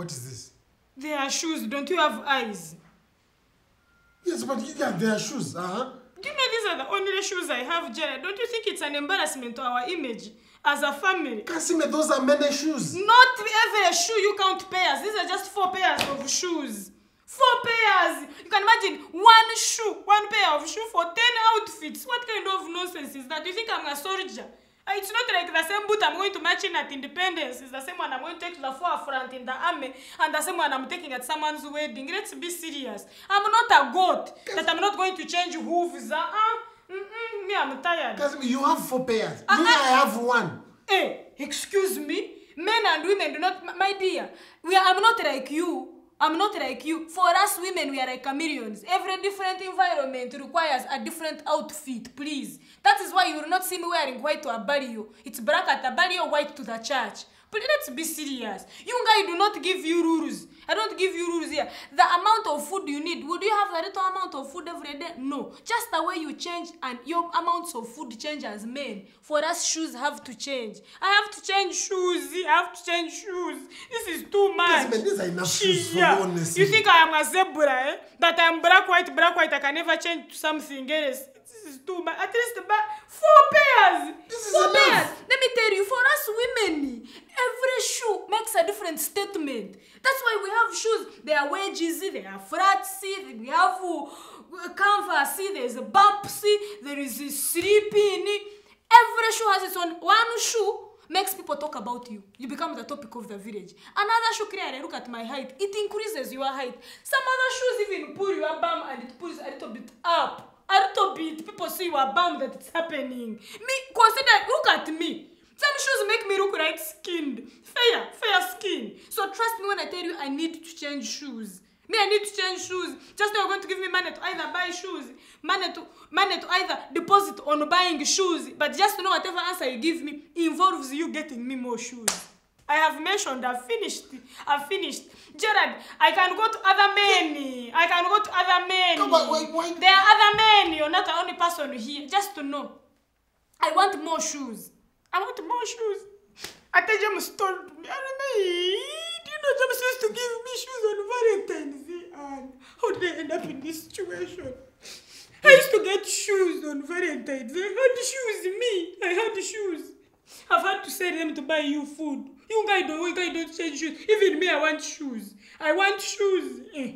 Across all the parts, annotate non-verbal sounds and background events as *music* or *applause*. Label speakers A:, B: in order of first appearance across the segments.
A: What is this?
B: They are shoes. Don't you have eyes?
A: Yes, but yeah, they are shoes. Uh-huh.
B: Do you know these are the only shoes I have, Jared? Don't you think it's an embarrassment to our image as a family?
A: Kasime, those are many shoes.
B: Not every shoe you count pairs. These are just four pairs of shoes. Four pairs. You can imagine one shoe, one pair of shoe for 10 outfits. What kind of nonsense is that? You think I'm a soldier? Uh, It's not like the same boot I'm going to match in at Independence. It's the same one I'm going to take to the forefront in the army and the same one I'm taking at someone's wedding. Let's be serious. I'm not a goat that I'm not going to change hooves. Uh-uh. Mm-mm. Me, I'm tired.
A: Kansiime, you have four pairs.
B: Uh,
A: Me,
B: uh,
A: I have one.
B: Hey, excuse me. Men and women do not, my dear. We are, I'm not like you. I'm not like you. For us women, we are like chameleons. Every different environment requires a different outfit, please. That is why you will not see me wearing white to a burial. It's black at a burial, white to the church. But let's be serious. You guys do not give you rules. I don't give you of food you need, would you have a little amount of food every day? No. Just the way you change and your amounts of food change as men. For us, shoes have to change. I have to change shoes. I have to change shoes. This is too much.
A: Kasime, these are enough shoes
B: Yeah.
A: honestly.
B: You think I am a zebra, eh? That I am black, white, black, white. I can never change to something else. This is too much. At least about four pairs.
A: This is
B: four
A: enough.
B: pairs. Let me tell you, for us women, every shoe makes a different statement. That's why we have shoes. There are wedges, there are flats, we have uh, canvas, there's a bumps, there is a sleeping. Every shoe has its own. One shoe makes people talk about you. You become the topic of the village. Another shoe, clearly, look at my height. It increases your height. Some other shoes even pull your bum and it pulls a little bit up. A little bit. People see your bum that it's happening. Me, consider, look at me. Some shoes make me look like skinned. Fair, fair skin. So trust me when I tell you I need to change shoes. Me, I need to change shoes. Just now you're going to give me money to either buy shoes, money to money to either deposit on buying shoes. But just know whatever answer you give me involves you getting me more shoes. I have mentioned, I've finished. I've finished. Gerard, I can go to other men. I can go to other men.
A: No, but why- why-
B: There are other men. You're not the only person here. Just to know. I want more shoes. I want more shoes. I tell James told me, I remember, you know James used to give me shoes on Valentine's Day? And how did I end up in this situation? I used to get shoes on Valentine's Day. I had shoes, me. I had shoes. I've had to sell them to buy you food. You guys don't, you guys don't change shoes. Even me, I want shoes. I want shoes. Eh.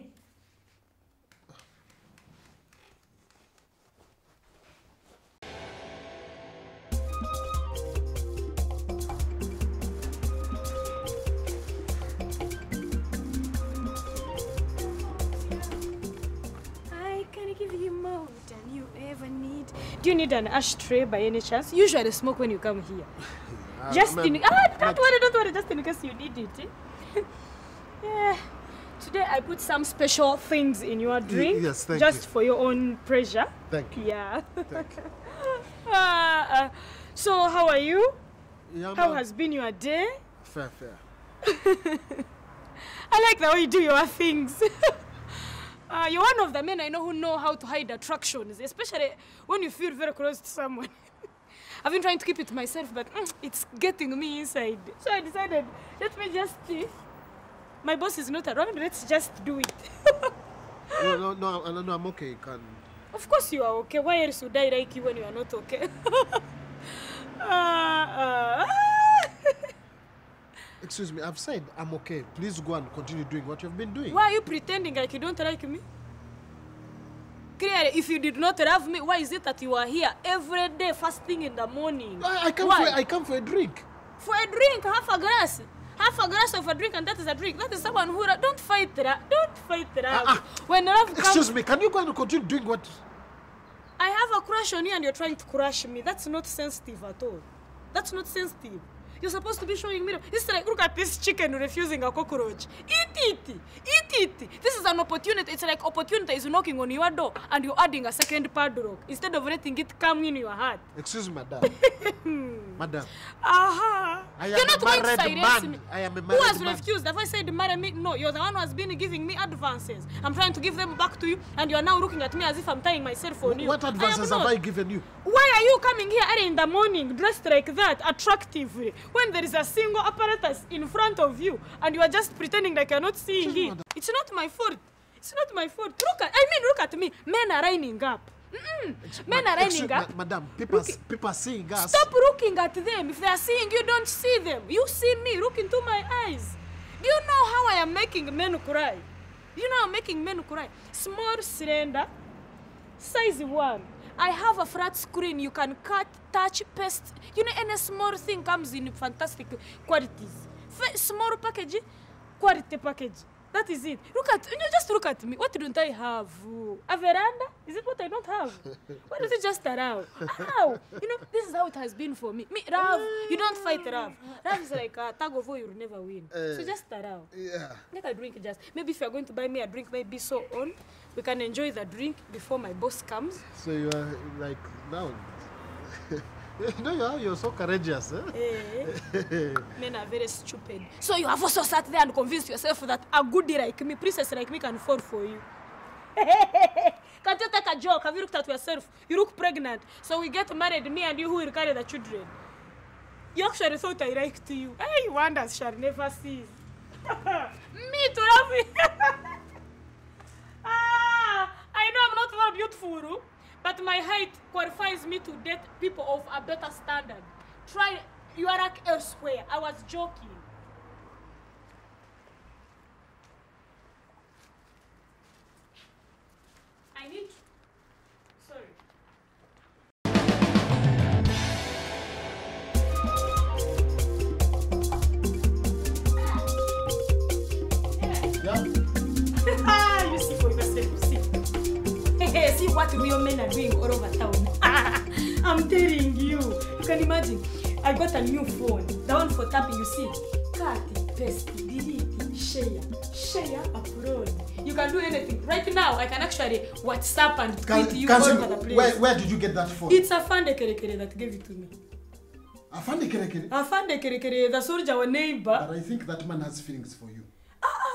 B: Do you need an ashtray by any chance? Usually smoke when you come here. Just in ah, don't worry, don't worry, just in case you need it. eh? *laughs* yeah. Today I put some special things in your drink.
A: yes, thank
B: just
A: you.
B: for your own pleasure.
A: Thank you.
B: Yeah.
A: Thank you. *laughs*
B: Ah, uh, so how are you?
A: Yeah,
B: How has been your day?
A: Fair, fair. *laughs*
B: I like the way you do your things. Uh, you're one of the men I know who know how to hide attractions, especially when you feel very close to someone. *laughs* I've been trying to keep it to myself, but mm, it's getting me inside. So I decided, let me just see. My boss is not around, let's just do it. *laughs*
A: No, no, no, no, no, I'm okay. You can.
B: of course you are okay. Why else would I like you when you are not okay? uh, *laughs* uh,
A: Excuse me, I've said I'm okay. Please go and continue doing what you've been doing.
B: Why are you pretending like you don't like me? Clearly, if you did not love me, why is it that you are here every day, first thing in the morning?
A: I, I come
B: Why?
A: for I come for a drink.
B: For a drink, half a glass. Half a glass of a drink, and that is a drink. That is someone who don't fight that. Don't fight that.
A: Uh, uh,
B: when love comes,
A: Excuse me, can you go and continue doing what?
B: I have a crush on you, and you're trying to crush me. That's not sensitive at all. That's not sensitive. You're supposed to be showing me. It's like, look at this chicken refusing a cockroach. Eat it. Eat it. This is an opportunity. It's like opportunity is knocking on your door and you're adding a second padlock instead of letting it come in your heart.
A: Excuse me, madam. *laughs* madam.
B: Aha.
A: Uh -huh.
B: You're not going to silence
A: man.
B: me.
A: I am a
B: Who has
A: man.
B: refused? Have I said marry me? No, you're the one who has been giving me advances. I'm trying to give them back to you, and you're now looking at me as if I'm tying myself on you.
A: What advances I
B: have.
A: I given you?
B: Why are you coming here early in the morning dressed like that, attractively, when there is a single apparatus in front of you and you are just pretending like you're not seeing it? It's not my fault. It's not my fault. Look at, I mean, look at me. Men are lining up. Mm-mm. Men are lining up.
A: ma- madam, people,
B: Look-
A: people are seeing us.
B: Stop looking at them. If they are seeing you, don't see them. You see me. Look into my eyes. Do you know how I am making men cry? Do you know I'm making men cry? Small slender, size one. I have a flat screen. You can cut, touch, paste. You know, any small thing comes in fantastic qualities. Small package, quality package. That is it. Look at, you know, just look at me. What don't I have? A veranda? Is it what I don't have? Why don't you just allow? How? You know, this is how it has been for me. Me, love, you don't fight love. Love is like a tug of war, you'll never win. So
A: Eh.
B: just allow.
A: Yeah.
B: Let a drink just. Maybe if you're going to buy me a drink, maybe so on. We can enjoy the drink before my boss comes.
A: So you are like now. *laughs* *laughs* no, you are. You're so courageous. Eh?
B: Eh, *laughs* men are very stupid. So you have also sat there and convinced yourself that a goodie like me, princess like me, can fall for you. *laughs* Can't you take a joke? Have you looked at yourself? You look pregnant. So we get married, me and you who will carry the children. You actually thought I liked you. Hey, wonders shall never cease. me to love you. ah, I know I'm not very beautiful, but my height qualifies me to date people of a better standard. Try you elsewhere. I was joking. I need. Sorry.
A: Yeah.
B: See what real men are doing all over town. *laughs* I'm telling you. You can imagine. I got a new phone. The one for tapping, you see. Cut, paste, delete, share, share, upload. You can do anything. Right now, I can actually WhatsApp and tweet you all over the place.
A: where, where did you get that phone?
B: It's Afande Kerekere that gave it to me.
A: Afande Kerekere.
B: Afande Kerekere, the soldier, our neighbor.
A: But I think that man has feelings for you.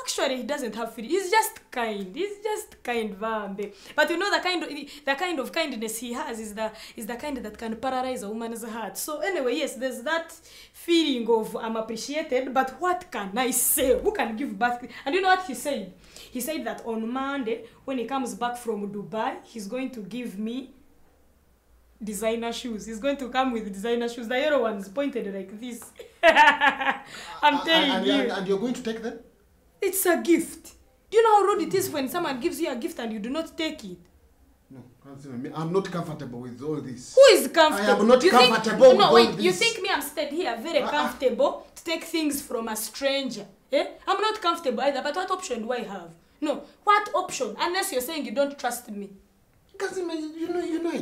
B: Actually, he doesn't have feeling. He's just kind. He's just kind, Vambe. But you know the kind of the kind of kindness he has is the is the kind that can paralyze a woman's heart. So anyway, yes, there's that feeling of I'm appreciated. But what can I say? Who can give back? And you know what he said? He said that on Monday, when he comes back from Dubai, he's going to give me designer shoes. He's going to come with designer shoes. The yellow ones pointed like this. *laughs* I'm
A: Uh,
B: telling
A: and,
B: you.
A: and, and you're going to take them?
B: It's a gift. Do you know how rude it is when someone gives you a gift and you do not take it?
A: No. I'm not comfortable with all this.
B: Who is comfortable?
A: I am not
B: You think-
A: comfortable with
B: No,
A: all
B: wait. You think me? I'm stayed here very
A: Uh-uh.
B: comfortable to take things from a stranger? Eh? I'm not comfortable either. But what option do I have? No. What option? Unless you're saying you don't trust me.
A: Kazima,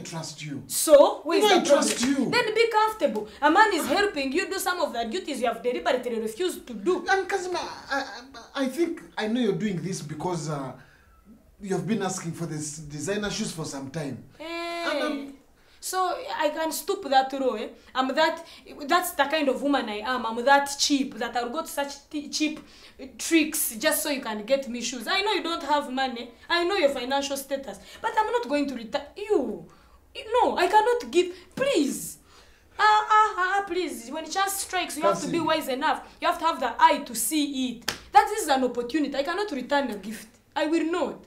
A: trust you.
B: So, where is the
A: I trust
B: problem?
A: you.
B: Then be comfortable. A man is helping you do some of the duties you have deliberately refused to do.
A: And Kazima, I, I, I think I know you're doing this because uh, you've been asking for this designer shoes for some time.
B: Hey.
A: um,
B: so I can stoop that low. Eh? I'm that. That's the kind of woman I am. I'm that cheap that I'll go to such t- cheap tricks just so you can get me shoes. I know you don't have money. I know your financial status, but I'm not going to retire you. No, I cannot give. Please. Ah, ah, ah, please. When chance strikes, you have to be wise enough. You have to have the eye to see it. That is an opportunity. I cannot return a gift. I will not.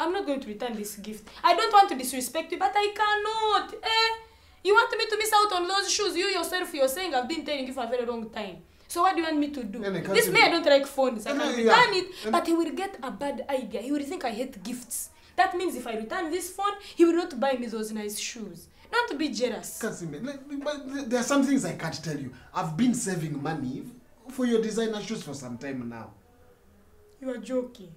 B: I'm not going to return this gift. I don't want to disrespect you, but I cannot. Eh? You want me to miss out on those shoes? You yourself, you're saying I've been telling you for a very long time. So what do you want me to do?
A: Nene,
B: this
A: can't
B: may I don't like phones. I
A: Nene,
B: can
A: yeah.
B: return it, but he will get a bad idea. He will think I hate gifts. That means if I return this phone, he will not buy me those nice shoes. Not to be jealous.
A: Like, but there are some things I can't tell you. I've been saving money for your designer shoes for some time now.
B: You are joking.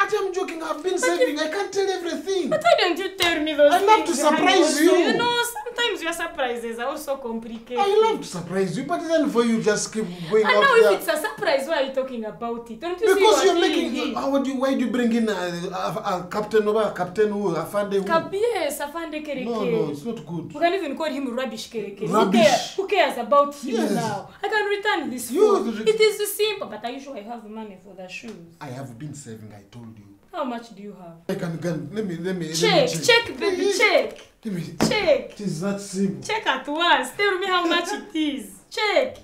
A: Ati, I'm joking. I've been saving. I can't tell everything.
B: But why don't you tell me those
A: I love
B: things?
A: to surprise you.
B: You know, sometimes your surprises are also complicated.
A: I love to surprise you, but then for you just keep going
B: And
A: out
B: now
A: there.
B: if it's a surprise, why are you talking about it? Don't you
A: because
B: see
A: you're
B: you
A: making.
B: it?
A: How would you? Why do you bring in a, a, a captain over a captain who a Fande who?
B: Kab- yes, a fande Kereke.
A: no, no, it's not good.
B: We can even call him Rubbish Kereke.
A: Rubbish.
B: Who, care. Who cares about him
A: Yes.
B: now? I can return this
A: You-
B: phone. It is simple, but are you sure I have money for the shoes?
A: I have been saving. I told you.
B: How much do you have?
A: I can, can let me let me
B: Check,
A: let me
B: check, check
A: baby,
B: check.
A: Let me.
B: Check.
A: It is that simple.
B: Check at once. Tell me how much it is. Check.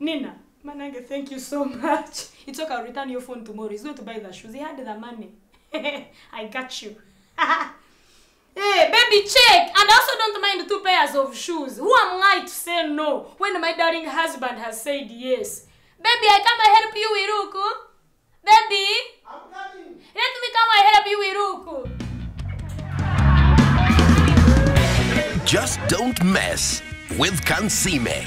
B: Nina, Manange, thank you so much. It's okay, I'll return your phone tomorrow. He's going to buy the shoes. He had the money. *laughs* I got you. *laughs* hey, baby, check. And also don't mind two pairs of shoes. Who am I to say no when my darling husband has said yes? Baby, I come and help you, Iruku. Baby,
A: I'm coming.
B: let me come and help you, Iruku.
C: Just don't mess with Kansiime.